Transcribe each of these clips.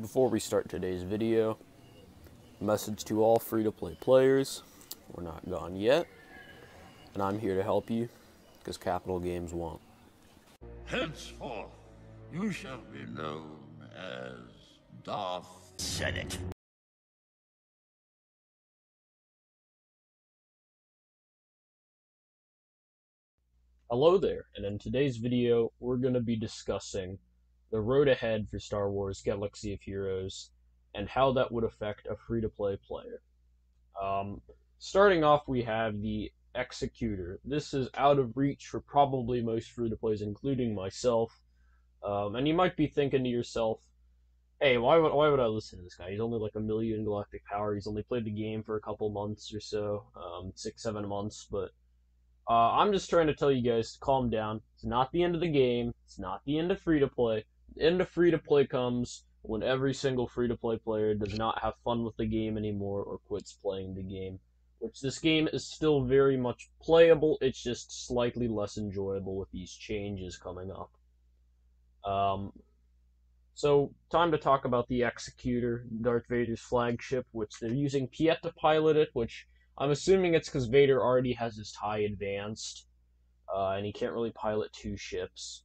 Before we start today's video, message to all free-to-play players, we're not gone yet, and I'm here to help you, because Capital Games won't. Henceforth, you shall be known as Darth Senate. Hello there, and in today's video, we're going to be discussing the road ahead for Star Wars Galaxy of Heroes and how that would affect a free-to-play player. Um, starting off, we have the Executor. This is out of reach for probably most free-to-plays, including myself. Um, and you might be thinking to yourself, hey, why would, why would I listen to this guy? He's only like a million galactic power. He's only played the game for a couple months or so, um, six, seven months, but uh, I'm just trying to tell you guys to calm down. It's not the end of the game. It's not the end of free to play. End of free to play comes when every single free to play player does not have fun with the game anymore or quits playing the game. Which this game is still very much playable, it's just slightly less enjoyable with these changes coming up. Um, so, time to talk about the Executor, Darth Vader's flagship, which they're using Piett to pilot it, which I'm assuming it's because Vader already has his tie advanced, uh, and he can't really pilot two ships.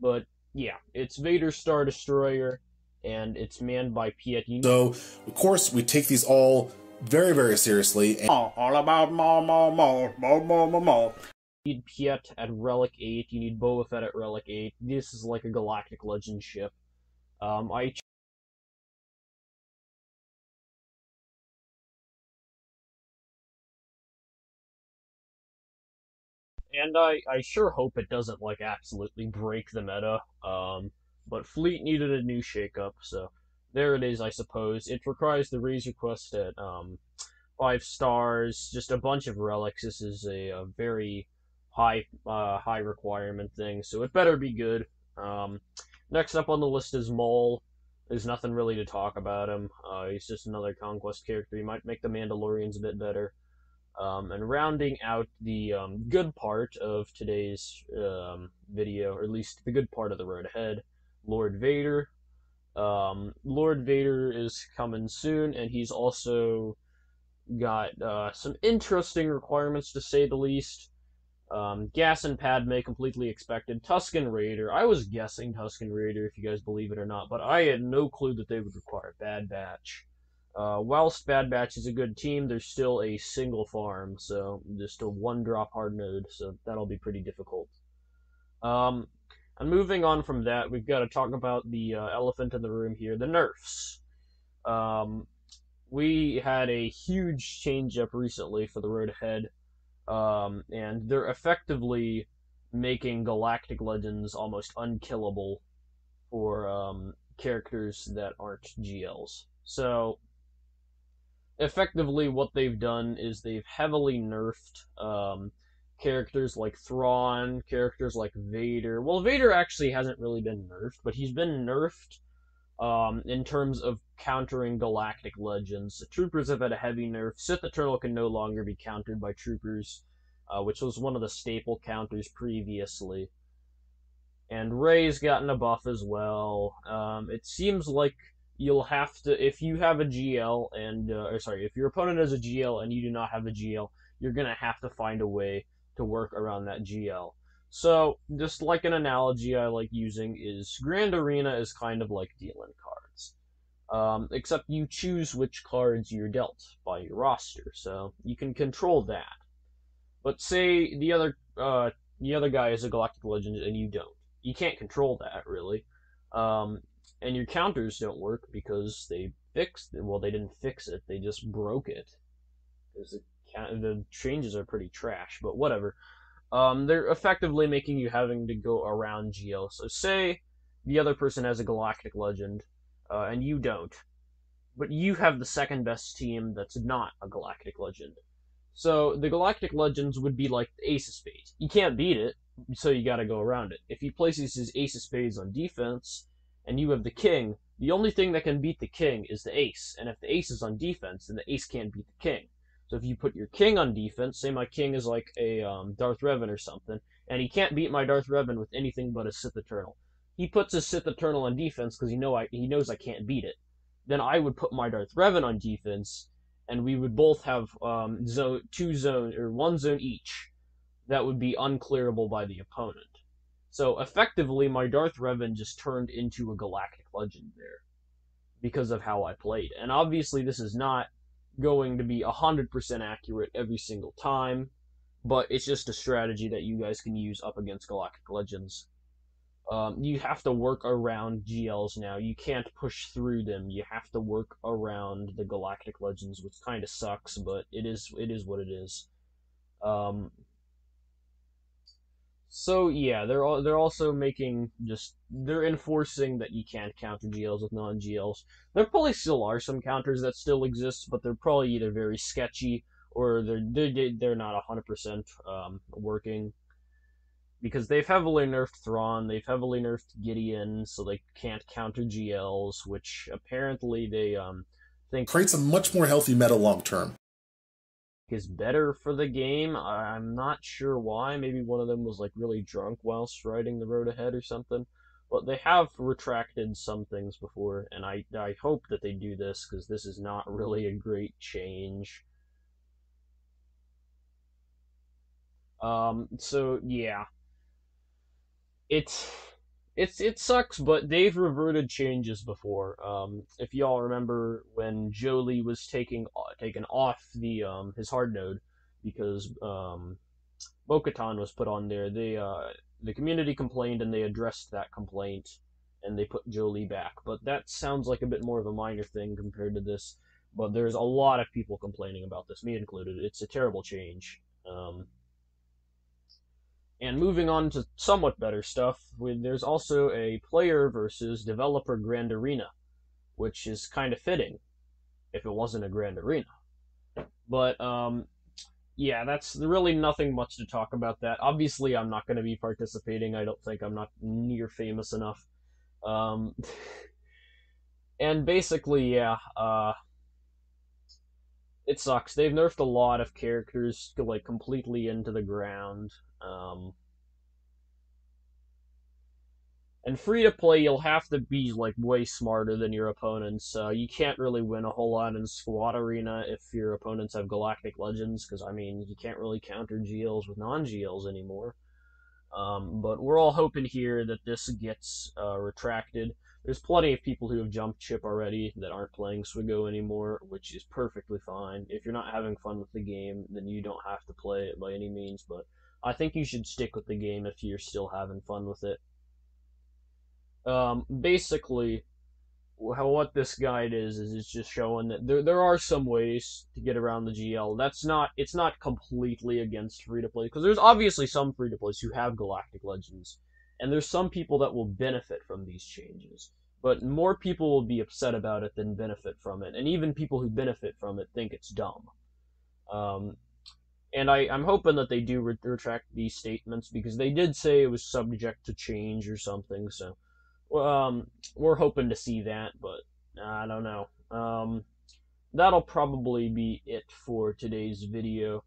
But yeah, it's Vader's Star Destroyer, and it's manned by Piett. So, of course, we take these all very, very seriously. And all about more, more, more, more, more, more, more. You need Piett at Relic 8, you need Boba Fett at Relic 8. This is like a Galactic Legend ship. Um, I and I, I sure hope it doesn't like absolutely break the meta. Um, but Fleet needed a new shakeup, so there it is. I suppose it requires the Razor Crest at um, five stars, just a bunch of relics. This is a, a very high uh, high requirement thing, so it better be good. Um, next up on the list is Maul. There's nothing really to talk about him. Uh, he's just another conquest character. He might make the Mandalorians a bit better. Um, and rounding out the um, good part of today's um, video, or at least the good part of the road ahead, Lord Vader. Um, Lord Vader is coming soon, and he's also got uh, some interesting requirements to say the least. Um, Gas and Padme completely expected. Tusken Raider, I was guessing Tusken Raider, if you guys believe it or not, but I had no clue that they would require Bad Batch. Uh, whilst Bad Batch is a good team, there's still a single farm, so there's still one drop hard node, so that'll be pretty difficult. Um, and moving on from that, we've got to talk about the uh, elephant in the room here, the nerfs. Um, we had a huge change up recently for the road ahead, um, and they're effectively making Galactic Legends almost unkillable for um, characters that aren't GLs. So, effectively what they've done is they've heavily nerfed um, characters like Thrawn, characters like Vader. Well, Vader actually hasn't really been nerfed, but he's been nerfed um, in terms of countering galactic legends. The troopers have had a heavy nerf. Sith Eternal can no longer be countered by troopers, uh, which was one of the staple counters previously. And Rey's gotten a buff as well. Um, it seems like you'll have to if you have a GL and uh, or sorry, if your opponent has a GL and you do not have a GL, you're gonna have to find a way to work around that GL. So, just like an analogy I like using is Grand Arena is kind of like dealing cards. Um, except you choose which cards you're dealt by your roster, so you can control that. But say the other uh, the other guy is a Galactic Legend and you don't. You can't control that really. Um, and your counters don't work because they fixed it. Well, they didn't fix it; they just broke it. Because the the changes are pretty trash, but whatever. Um, they're effectively making you having to go around GL. So say the other person has a Galactic Legend, uh, and you don't, but you have the second best team that's not a Galactic Legend. So the Galactic Legends would be like the Ace of Spades. You can't beat it, so you gotta go around it. If he places his Ace of Spades on defense, and you have the king, the only thing that can beat the king is the ace. And if the ace is on defense, then the ace can't beat the king. So if you put your king on defense, say my king is like a um, Darth Revan or something, and he can't beat my Darth Revan with anything but a Sith Eternal, he puts his Sith Eternal on defense because he know I he knows I can't beat it. Then I would put my Darth Revan on defense, and we would both have um, zone two zone or one zone each that would be unclearable by the opponent. So effectively, my Darth Revan just turned into a galactic legend there because of how I played. And obviously, this is not going to be 100% accurate every single time, but it's just a strategy that you guys can use up against galactic legends. Um, you have to work around GLs now. You can't push through them. You have to work around the galactic legends, which kind of sucks, but it is it is what it is. Um, so yeah, they're all, they're also making just they're enforcing that you can't counter GLs with non GLs. There probably still are some counters that still exist, but they're probably either very sketchy or they're they're, they're not hundred percent um, working because they've heavily nerfed Thrawn, they've heavily nerfed Gideon, so they can't counter GLs, which apparently they um think creates a much more healthy meta long term is better for the game. I'm not sure why. Maybe one of them was like really drunk whilst riding the road ahead or something. But they have retracted some things before, and I I hope that they do this because this is not really a great change. Um. So yeah, it's it's it sucks, but they've reverted changes before. Um, if y'all remember when Jolee was taking uh, taken off the um, his hard node because um, Bo-Katan was put on there, they uh, the community complained and they addressed that complaint and they put Jolee back. But that sounds like a bit more of a minor thing compared to this. But there's a lot of people complaining about this, me included. It's a terrible change. Um, and moving on to somewhat better stuff, there's also a player versus developer Grand Arena, which is kind of fitting if it wasn't a Grand Arena. But um, yeah, that's really nothing much to talk about that. Obviously, I'm not going to be participating. I don't think I'm not near famous enough. Um, and basically, yeah, uh, it sucks. They've nerfed a lot of characters like completely into the ground. Um, and free to play, you'll have to be like way smarter than your opponents. Uh, you can't really win a whole lot in Squad Arena if your opponents have Galactic Legends, because I mean you can't really counter GLs with non-GLs anymore. Um, but we're all hoping here that this gets uh, retracted. There's plenty of people who have jumped ship already that aren't playing Swgoh anymore, which is perfectly fine. If you're not having fun with the game, then you don't have to play it by any means. But I think you should stick with the game if you're still having fun with it. Um, basically, how what this guide is is it's just showing that there there are some ways to get around the GL. That's not it's not completely against free to play because there's obviously some free to plays who have Galactic Legends, and there's some people that will benefit from these changes. But more people will be upset about it than benefit from it, and even people who benefit from it think it's dumb. Um, and I, I'm hoping that they do retract these statements because they did say it was subject to change or something. So um, we're hoping to see that, but I don't know. Um, that'll probably be it for today's video.